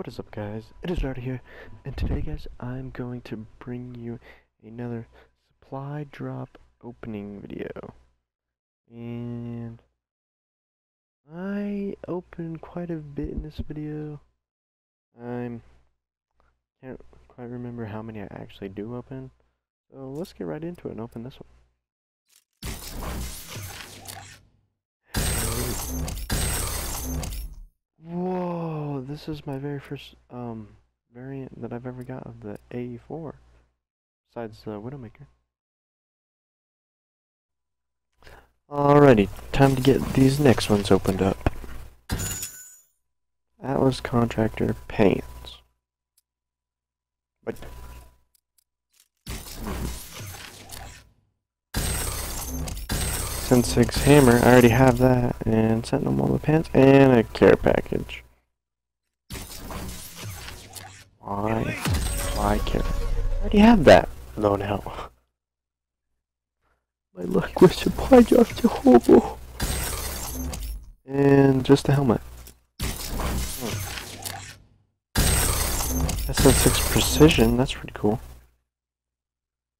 What is up guys, it is Artie here, and today guys, I'm going to bring you another supply drop opening video. And I opened quite a bit in this video. I can't quite remember how many I actually do open. So let's get right into it and open this one. This is my very first um variant that I've ever got of the AE4, besides the Widowmaker. Alrighty, time to get these next ones opened up. Atlas Contractor Pants. But Sen 6 Hammer, I already have that, and Sentinel Mama Pants, and a care package. Why? Why care? I already have that. No, now. My luck was supply drop Jehovah. And just a helmet. Hmm. SN6 Precision, that's pretty cool.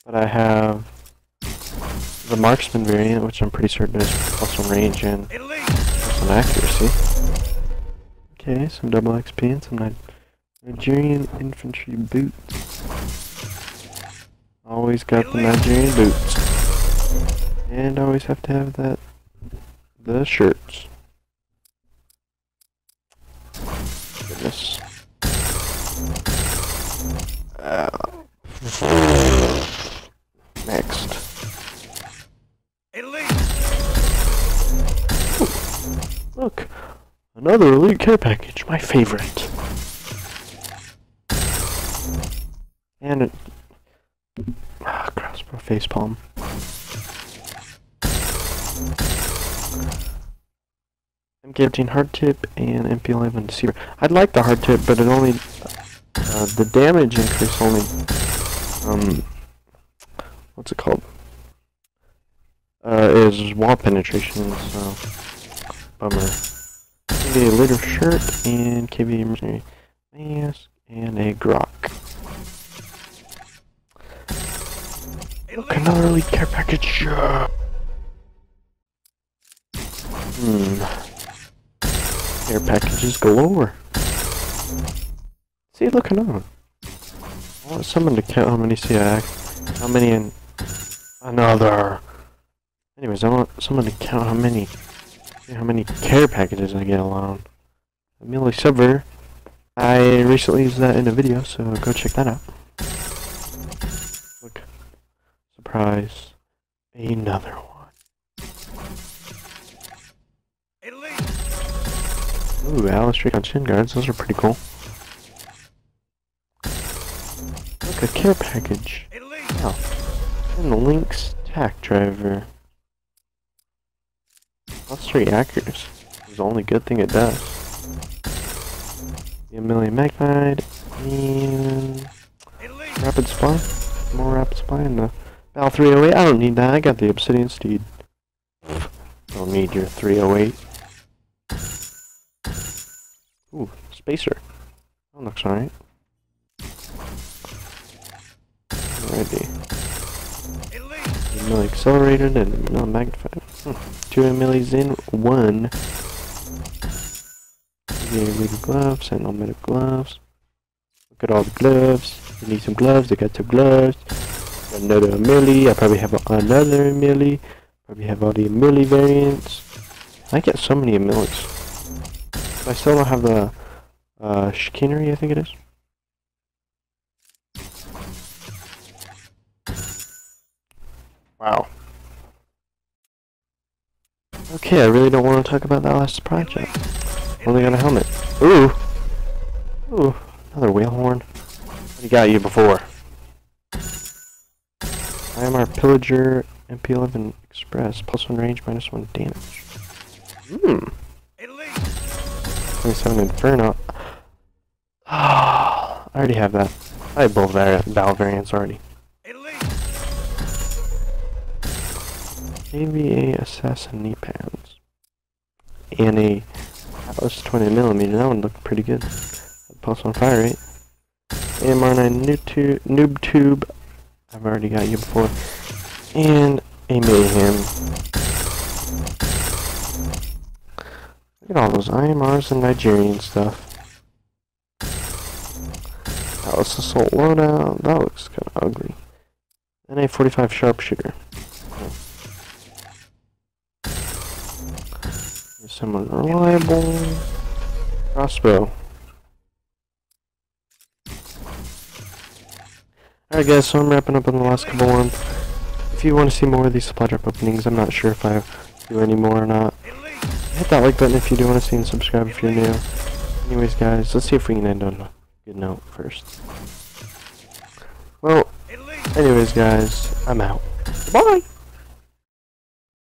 But I have the marksman variant, which I'm pretty certain is one range and one accuracy. Okay, some double XP and some Nigerian infantry boots. Always got the Nigerian boots. And always have to have that, the shirts. Goodness. Uh, next. Elite. Look, another elite care package, my favorite. And it, ah, crossbow facepalm. M15 hardtip and MP11 deceiver. I'd like the hardtip, but it only uh, the damage increase only um what's it called? Uh, is wall penetration, so Bummer. A litter shirt and KV mercenary mask and a grok. Another elite care package. Hmm. Care packages galore. See, look, another. I want someone to count how many CI, how many in another. Anyways, I want someone to count how many how many care packages I get alone. Ameli Silver. I recently used that in a video, so go check that out. Look. Surprise. Another one. Ooh, Alice on shin guards. Those are pretty cool. Look, a care package. Wow. And the Lynx tack driver. Plus 3 accuracy is the only good thing it does. The Ameli Magnified and Rapid Supply. More Rapid Supply and the Bal 308. I don't need that. I got the Obsidian Steed. Don't need your 308. Ooh, Spacer. That looks alright. Alrighty. Mill accelerated and mill magnified. Hmm. Two millis in one. Yeah, gloves and medic gloves. Look at all the gloves. You need some gloves. I got two gloves. Another milli. I probably have another milli. Probably have all the milli variants. I get so many millis. I still don't have the uh, chicanery, I think it is. Wow. Okay, I really don't want to talk about that last project. Only got a helmet. Ooh! Ooh, another whale horn. What got you before? I am our pillager MP11 Express. Plus one range, minus one damage. Hmm. 27 Inferno. Ah, I already have that. I have both Val variants already. AVA Assassin knee pads. And a Atlas 20 millimeter. That one looked pretty good. one fire rate. AMR9 noob noob tube. I've already got you before. And a MAHEM. Look at all those IMRs and Nigerian stuff. Atlas Assault loadout. That looks kind of ugly. NA-45 sharpshooter. Someone reliable. Crossbow. Alright guys, so I'm wrapping up on the last couple ones. If you want to see more of these supply drop openings, I'm not sure if I do any more or not. Hit that like button if you do want to see and subscribe if you're new. Anyways guys, let's see if we can end on a good note first. Well, anyways guys, I'm out. Bye!